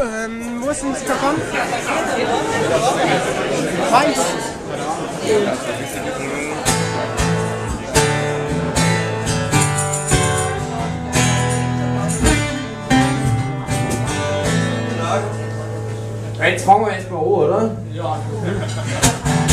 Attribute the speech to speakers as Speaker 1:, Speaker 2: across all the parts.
Speaker 1: Ähm, wo ist denn das Kakao? Weiß.
Speaker 2: Jetzt fangen wir erstmal an, oder?
Speaker 3: She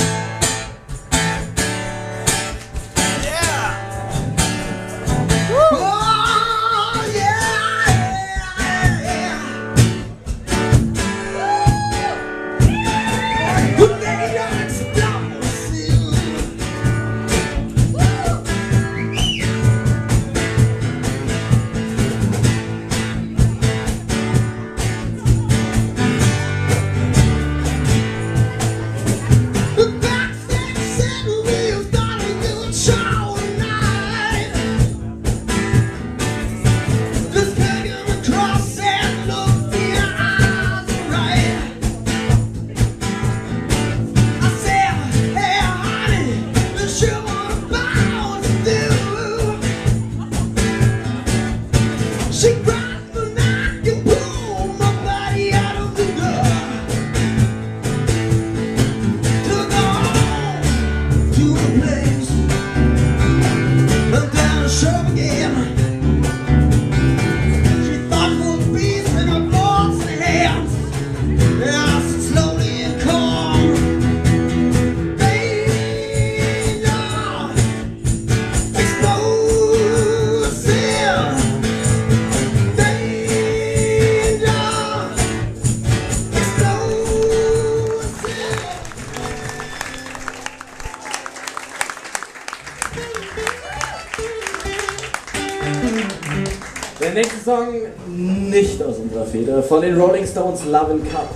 Speaker 2: Der nächste Song nicht aus unserer Feder, von den Rolling Stones Love and Cup.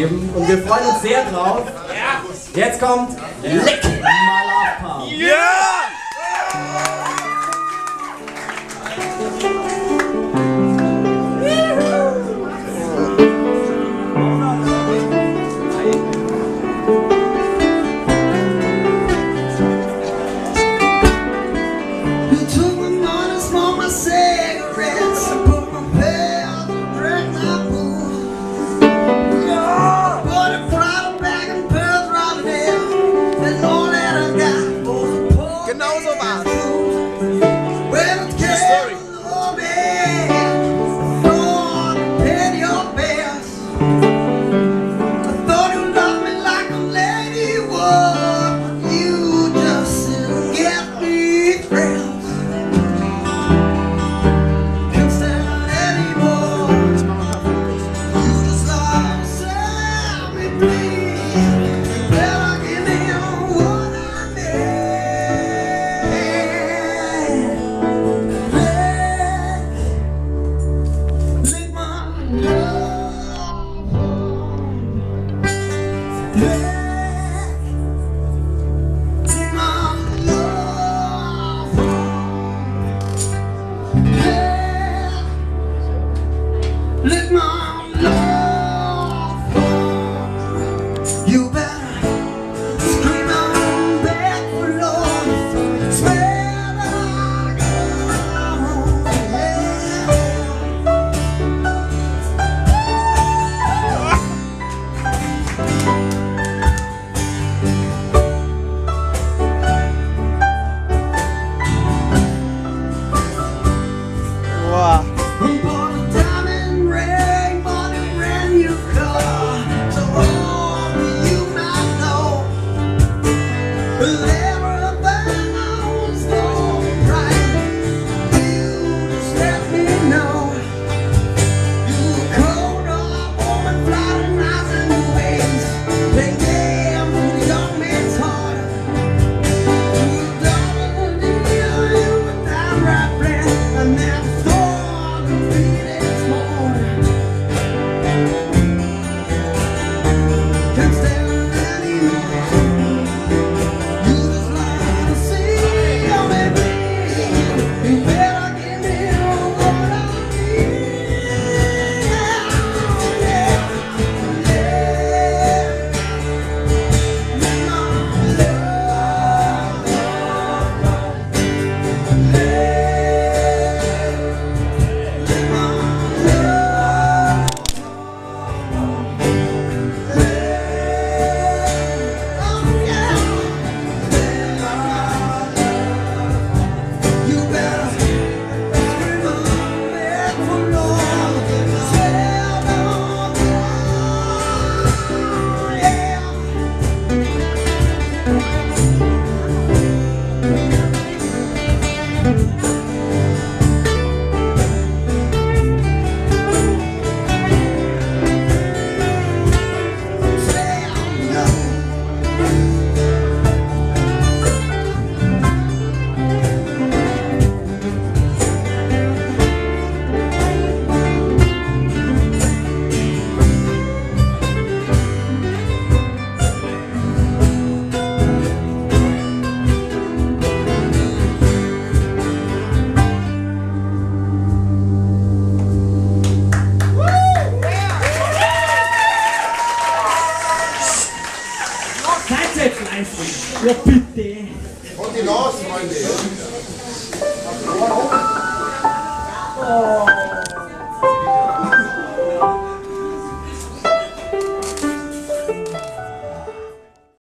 Speaker 2: geben und wir freuen uns sehr drauf. Jetzt kommt Lick
Speaker 3: Malapa. Yeah! Let.
Speaker 2: Meu pité.
Speaker 4: Onde nós, mãe Deus?
Speaker 2: Oh.